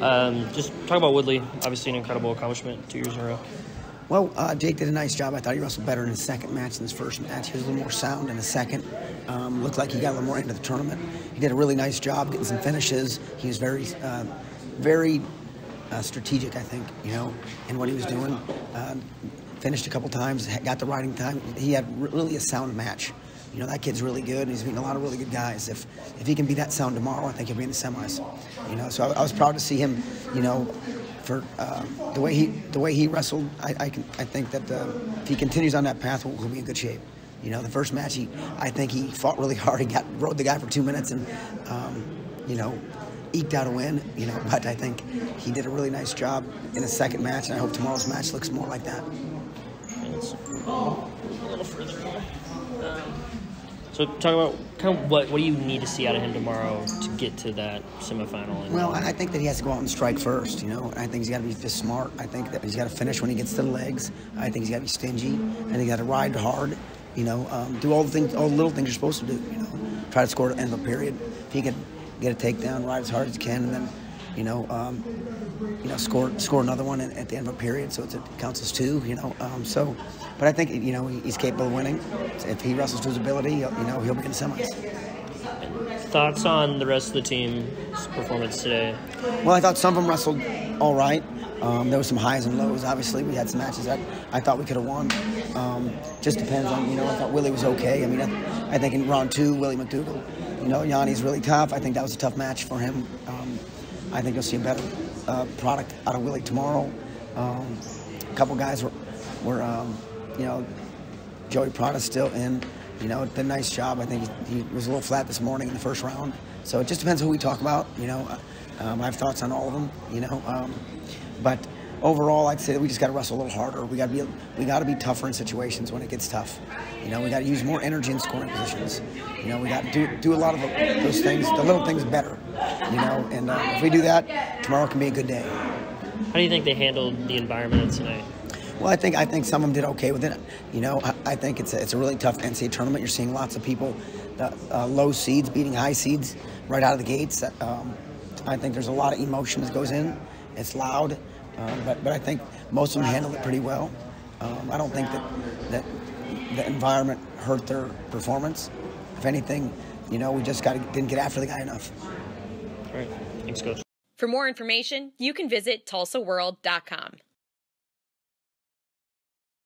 Um, just talk about Woodley. Obviously, an incredible accomplishment two years in a row. Well, uh, Jake did a nice job. I thought he wrestled better in his second match than his first match. He was a little more sound in his second. Um, looked like he got a little more into the tournament. He did a really nice job getting some finishes. He was very, uh, very uh, strategic, I think, you know, in what he was doing. Uh, finished a couple times, got the riding time. He had really a sound match. You know, that kid's really good, and he's meeting a lot of really good guys. If if he can be that sound tomorrow, I think he'll be in the semis. You know, so I, I was proud to see him, you know, for uh, the way he the way he wrestled. I, I can I think that uh, if he continues on that path, we'll, we'll be in good shape. You know, the first match, he I think he fought really hard. He got rode the guy for two minutes, and um, you know, eked out a win, you know, but I think he did a really nice job in his second match, and I hope tomorrow's match looks more like that. A little further. So talk about kind of what what do you need to see out of him tomorrow to get to that semifinal? Well, I think that he has to go out and strike first. You know, I think he's got to be just smart. I think that he's got to finish when he gets to the legs. I think he's got to be stingy. I think he's got to ride hard. You know, um, do all the things, all the little things you're supposed to do. You know, try to score the end of a period. If he can get a takedown, ride as hard as he can, and then, you know, um, you know, score score another one at the end of a period, so it counts as two. You know, um, so, but I think you know he's capable of winning. If he wrestles to his ability, you know, he'll be in the semis. Thoughts on the rest of the team's performance today? Well, I thought some of them wrestled all right. Um, there were some highs and lows. Obviously, we had some matches that I thought we could have won. Um, just depends on, you know, I thought Willie was okay. I mean, I, I think in round two, Willie McDougald, you know, Yianni's really tough. I think that was a tough match for him. Um, I think you'll see a better uh, product out of Willie tomorrow. Um, a couple guys were, were um, you know, Joey Prata still in. You know, did a nice job. I think he, he, was a little flat this morning in the first round. So it just depends who we talk about. You know, um, I have thoughts on all of them. You know, um, but overall, I'd say that we just got to wrestle a little harder. We got to be we got to be tougher in situations when it gets tough. You know, we got to use more energy in scoring positions. You know, we got to do do a lot of those things, the little things better. You know, and uh, if we do that, tomorrow can be a good day. How do you think they handled the environment tonight? Well, I think I think some of them did okay with it. You know, I, I think it's a, it's a really tough NCAA tournament. You're seeing lots of people, uh, uh, low seeds beating high seeds right out of the gates. Um, I think there's a lot of emotion that goes in. It's loud, uh, but but I think most of them handled it pretty well. Um, I don't think that that the environment hurt their performance. If anything, you know, we just got didn't get after the guy enough. All right, thanks, coach. For more information, you can visit TulsaWorld.com.